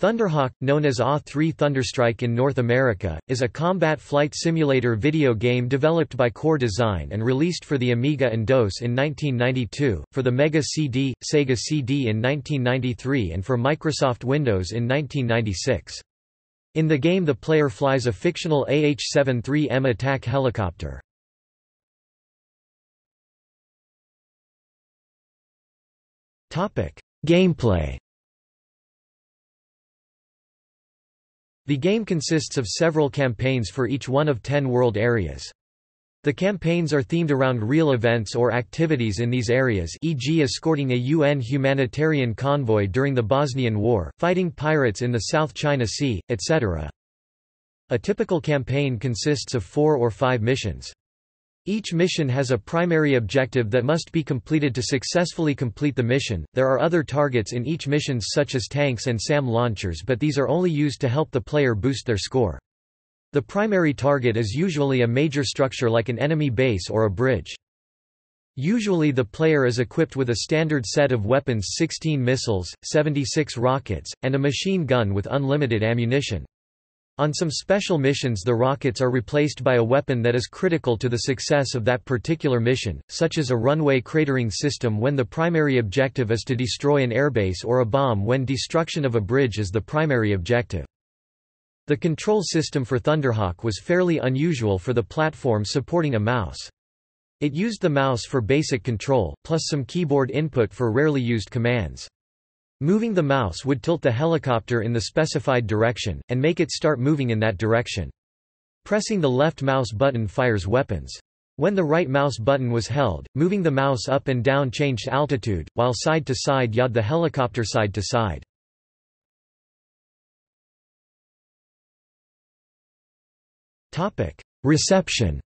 Thunderhawk, known as AH-3 Thunderstrike in North America, is a combat flight simulator video game developed by Core Design and released for the Amiga and DOS in 1992, for the Mega CD, Sega CD in 1993 and for Microsoft Windows in 1996. In the game the player flies a fictional AH-73M attack helicopter. Gameplay The game consists of several campaigns for each one of ten world areas. The campaigns are themed around real events or activities in these areas e.g. escorting a UN humanitarian convoy during the Bosnian War, fighting pirates in the South China Sea, etc. A typical campaign consists of four or five missions. Each mission has a primary objective that must be completed to successfully complete the mission. There are other targets in each missions such as tanks and SAM launchers but these are only used to help the player boost their score. The primary target is usually a major structure like an enemy base or a bridge. Usually the player is equipped with a standard set of weapons 16 missiles, 76 rockets, and a machine gun with unlimited ammunition. On some special missions the rockets are replaced by a weapon that is critical to the success of that particular mission, such as a runway cratering system when the primary objective is to destroy an airbase or a bomb when destruction of a bridge is the primary objective. The control system for Thunderhawk was fairly unusual for the platform supporting a mouse. It used the mouse for basic control, plus some keyboard input for rarely used commands. Moving the mouse would tilt the helicopter in the specified direction, and make it start moving in that direction. Pressing the left mouse button fires weapons. When the right mouse button was held, moving the mouse up and down changed altitude, while side to side yawed the helicopter side to side. Reception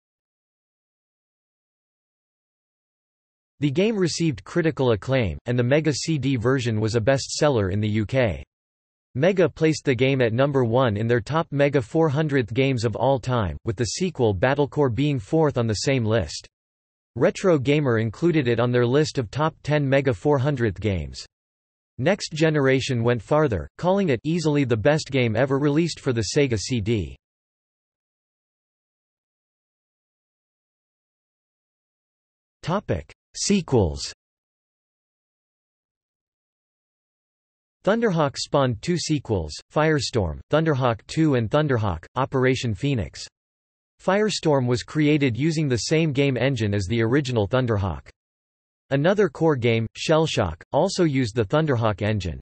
The game received critical acclaim, and the Mega CD version was a best-seller in the UK. Mega placed the game at number 1 in their top Mega 400th games of all time, with the sequel BattleCorps being fourth on the same list. Retro Gamer included it on their list of top 10 Mega 400th games. Next Generation went farther, calling it easily the best game ever released for the Sega CD. Topic: Sequels Thunderhawk spawned two sequels, Firestorm, Thunderhawk 2 and Thunderhawk, Operation Phoenix. Firestorm was created using the same game engine as the original Thunderhawk. Another core game, Shellshock, also used the Thunderhawk engine.